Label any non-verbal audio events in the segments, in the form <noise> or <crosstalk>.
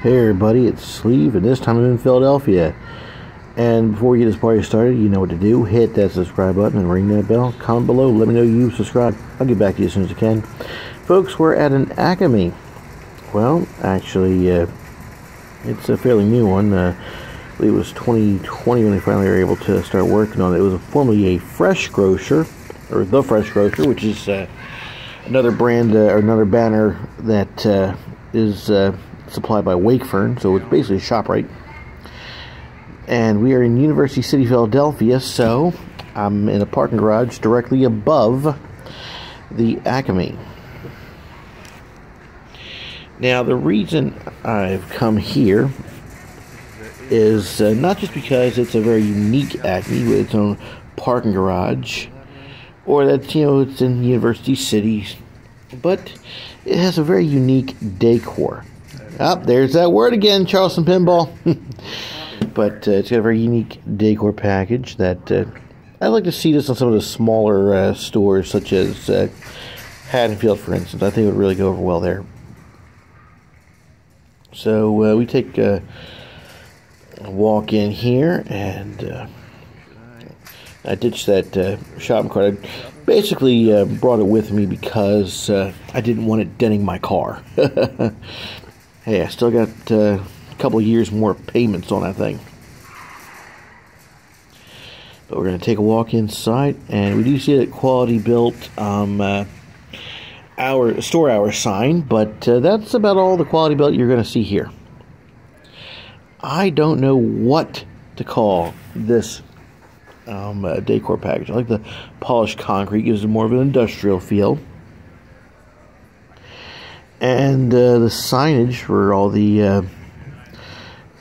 Hey everybody, it's Sleeve, and this time I'm in Philadelphia. And before we get this party started, you know what to do. Hit that subscribe button and ring that bell. Comment below, let me know you subscribe. I'll get back to you as soon as I can. Folks, we're at an Acme. Well, actually, uh, it's a fairly new one. Uh, I believe it was 2020 when they finally were able to start working on it. It was formerly a Fresh Grocer, or The Fresh Grocer, which is uh, another brand uh, or another banner that uh, is uh, supplied by Wakefern. So it's basically ShopRite. And we are in University City, Philadelphia. So I'm in a parking garage directly above the Acme. Now, the reason I've come here is uh, not just because it's a very unique Acme with its own parking garage, or that you know it's in University City, but it has a very unique decor. Oh, there's that word again, Charleston Pinball. <laughs> but uh, it's got a very unique decor package that uh, I'd like to see this on some of the smaller uh, stores, such as uh, Haddonfield, for instance. I think it would really go over well there. So uh, we take a walk in here, and uh, I ditched that uh, shopping cart. I basically brought it with me because I didn't want it denting my car. <laughs> hey, I still got a couple years more payments on that thing. But we're going to take a walk inside, and we do see that quality built. Um, hour store hour sign, but uh, that's about all the quality Built you're going to see here. I don't know what to call this um, uh, decor package. I like the polished concrete; gives it more of an industrial feel. And uh, the signage for all the uh,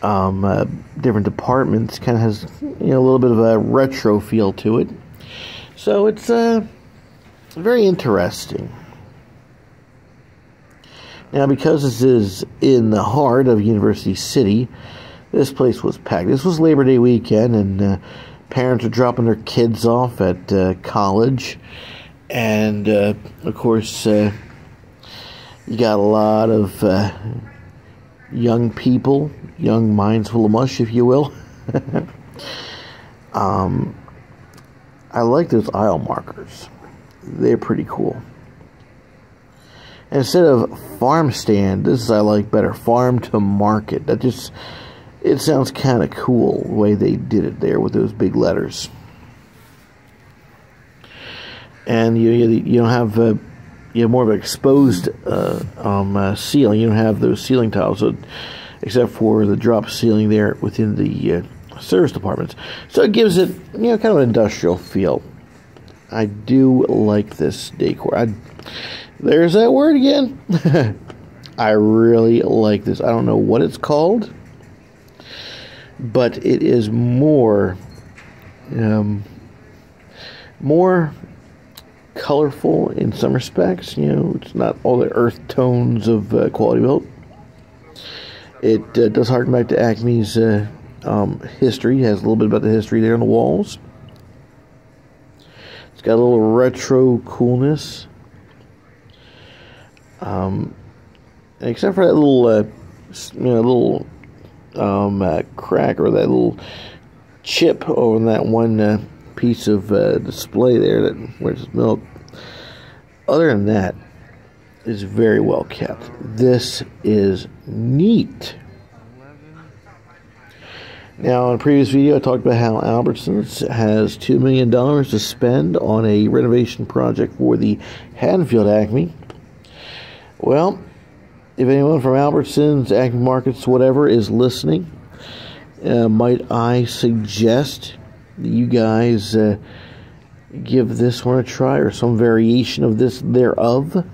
um, uh, different departments kind of has you know a little bit of a retro feel to it. So it's uh, very interesting. Now, because this is in the heart of University City, this place was packed. This was Labor Day weekend, and uh, parents are dropping their kids off at uh, college. And, of course, you got a lot of uh, young people, young minds full of mush, if you will. <laughs> um, I like those aisle markers, they're pretty cool. Instead of farm stand, this is I like better. Farm to market. That just it sounds kind of cool the way they did it there with those big letters. And you you don't have uh, you have more of an exposed uh, um, uh, ceiling. You don't have those ceiling tiles, so, except for the drop ceiling there within the uh, service departments. So it gives it you know kind of an industrial feel. I do like this decor. I there's that word again. <laughs> I really like this. I don't know what it's called, but it is more, um, more colorful in some respects. You know, it's not all the earth tones of uh, quality built. It uh, does harken back to Acme's uh, um, history. It has a little bit about the history there on the walls. It's got a little retro coolness. Um, except for that little, uh, you know, little um, uh, crack or that little chip on that one uh, piece of uh, display there that where's milk. Other than that, is very well kept. This is neat. Now, in a previous video, I talked about how Albertsons has $2 million to spend on a renovation project for the Haddonfield Acme. Well, if anyone from Albertsons, Acme Markets, whatever, is listening, uh, might I suggest you guys uh, give this one a try or some variation of this thereof?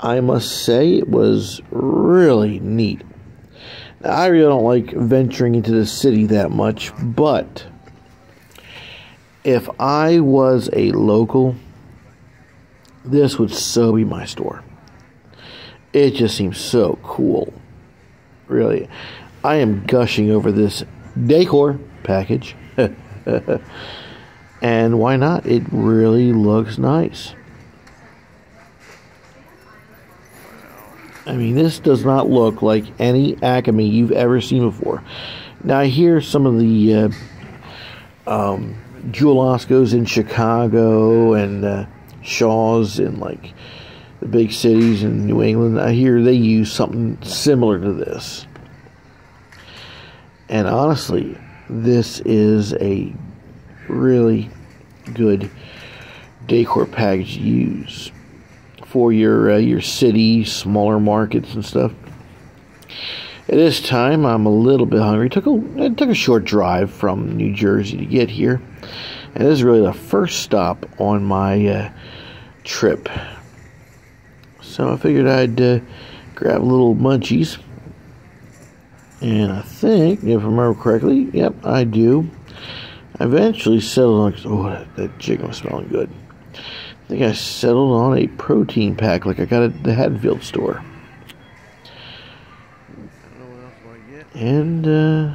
I must say it was really neat. Now, I really don't like venturing into the city that much, but if I was a local this would so be my store. It just seems so cool. Really. I am gushing over this decor package. <laughs> and why not? It really looks nice. I mean, this does not look like any Acme you've ever seen before. Now, I hear some of the uh, um, Jewel Oscos in Chicago and uh, Shaw's in like the big cities in New England. I hear they use something similar to this. And honestly, this is a really good decor package to use for your uh, your city, smaller markets and stuff. At this time, I'm a little bit hungry. It took a it took a short drive from New Jersey to get here, and this is really the first stop on my uh, trip. So I figured I'd uh, grab a little munchies, and I think, if I remember correctly, yep, I do. I eventually settled on. Oh, that, chicken was smelling good. I think I settled on a protein pack like I got at the Haddonfield store. And, uh,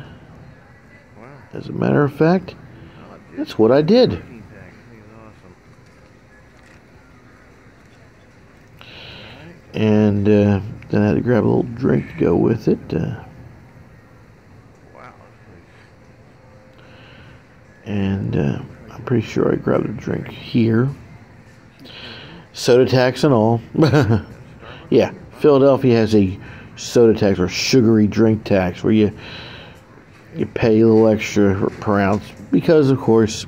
as a matter of fact, that's what I did. And uh, then I had to grab a little drink to go with it. Uh, and uh, I'm pretty sure I grabbed a drink here soda tax and all. <laughs> yeah, Philadelphia has a soda tax or sugary drink tax where you you pay a little extra per ounce because, of course,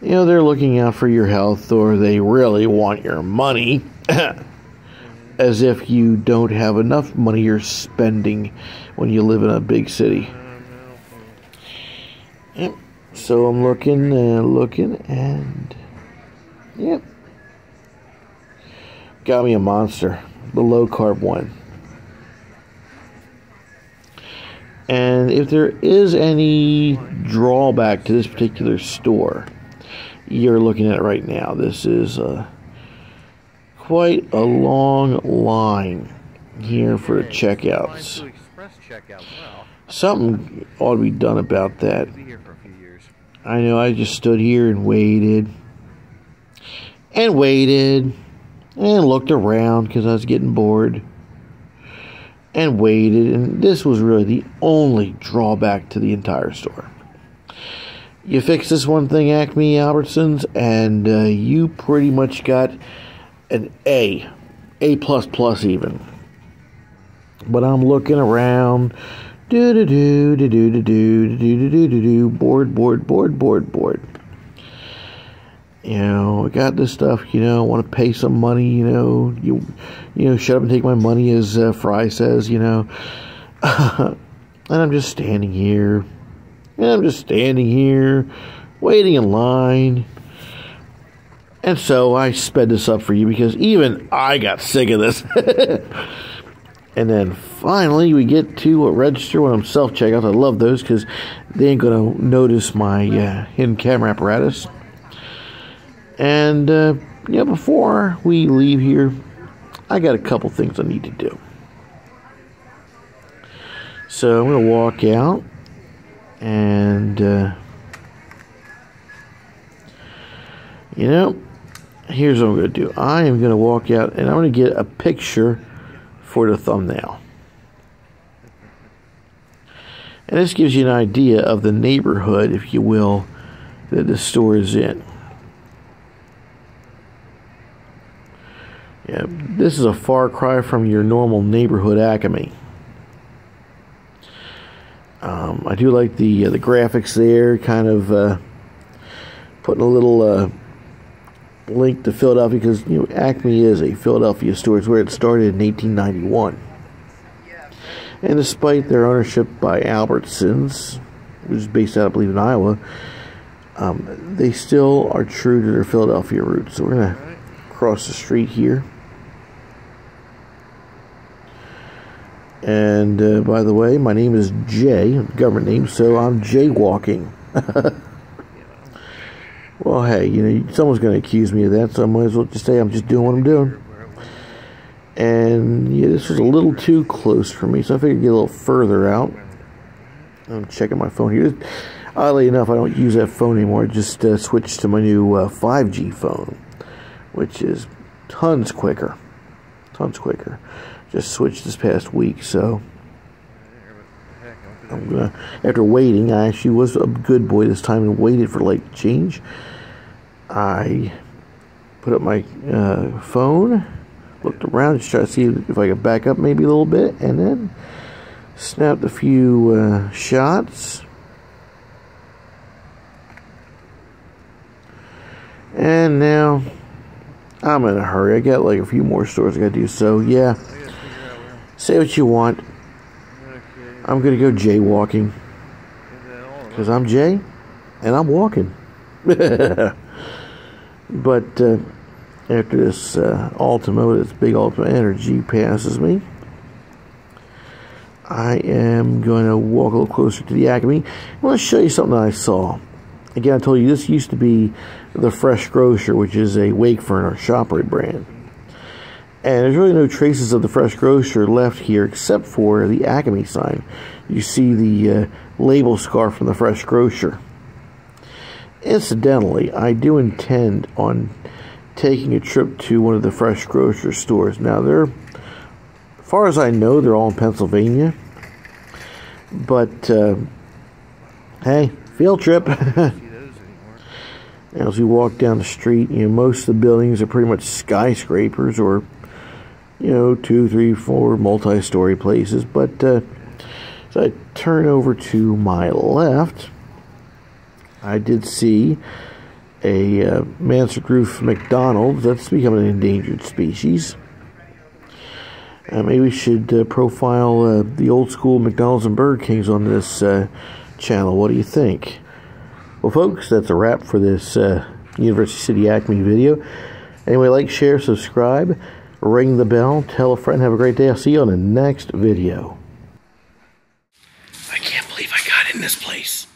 you know they're looking out for your health or they really want your money. <coughs> As if you don't have enough money you're spending when you live in a big city. So I'm looking, uh, looking, and yep, got me a monster, the low carb one. And if there is any drawback to this particular store, you're looking at right now. This is uh, quite a long line here for the checkouts. Something ought to be done about that. I know I just stood here and waited and waited and looked around because I was getting bored and waited. And this was really the only drawback to the entire store. You fix this one thing, Acme Albertsons, and uh, you pretty much got an A, A plus plus even. But I'm looking around, do do do do do do do do do do do do bored bored bored bored bored you know, I got this stuff, you know, I want to pay some money, you know, you, you know, shut up and take my money, as uh, Fry says, you know. and I'm just standing here, and I'm just standing here, waiting in line. And so I sped this up for you because even I got sick of this. And then finally we get to register when I'm self checkout. I love those because they ain't going to notice my uh, hidden camera apparatus. And uh, yeah, before we leave here, I got a couple things I need to do. So I'm going to walk out and, uh, you know, here's what I'm going to do I am going to walk out and I'm going to get a picture for the thumbnail. And this gives you an idea of the neighborhood, if you will, that the store is in. Yeah, this is a far cry from your normal neighborhood Acme. Um, I do like the uh, the graphics there, kind of uh, putting a little uh, link to Philadelphia because you know Acme is a Philadelphia store. It's where it started in 1891. And despite their ownership by Albertsons, which is based out, I believe, in Iowa, um, they still are true to their Philadelphia roots. So we're gonna cross the street here. And uh, by the way, my name is Jay, government name, so I'm jaywalking. <laughs> well, hey, you know, someone's going to accuse me of that, so I might as well just say I'm just doing what I'm doing. And yeah, this was a little too close for me, so I figured get a little further out. I'm checking my phone here. Oddly enough, I don't use that phone anymore. I just uh, switched to my new uh, 5G phone, which is tons quicker. Tons quicker just switched this past week, so gonna. After waiting, I actually was a good boy this time and waited for light change. I put up my uh, phone, looked around, just try to see if I could back up maybe a little bit, and then snapped a few uh, shots. And now I'm in a hurry. I got like a few more stores I gotta do. So yeah, say what you want. I'm gonna go jaywalking because I'm Jay and I'm walking. <laughs> but uh, after this uh, this big Ultimo Energy passes me, I am going to walk a little closer to the Acme. I want to show you something I saw. Again, I told you this used to be the Fresh Grocer, which is a Wakefern or ShopRite brand. And there's really no traces of the Fresh Grocer left here except for the Acme sign. You see the uh, label scar from the Fresh Grocer. Incidentally, I do intend on taking a trip to one of the Fresh Grocer stores. Now, they're, as far as I know, they're all in Pennsylvania. But, uh, hey, field trip. <laughs> As we walk down the street, you know, most of the buildings are pretty much skyscrapers or, you know, two, three, four multi story places. But uh, as I turn over to my left, I did see a uh, mansard roof McDonald's that's become an endangered species. Uh, maybe we should uh, profile uh, the old school McDonald's and Burger Kings on this uh, channel. What do you think? Well, folks, that's a wrap for this uh, University City Acme video. Anyway, like, share, subscribe, ring the bell, tell a friend. Have a great day. I'll see you on the next video. I can't believe I got in this place.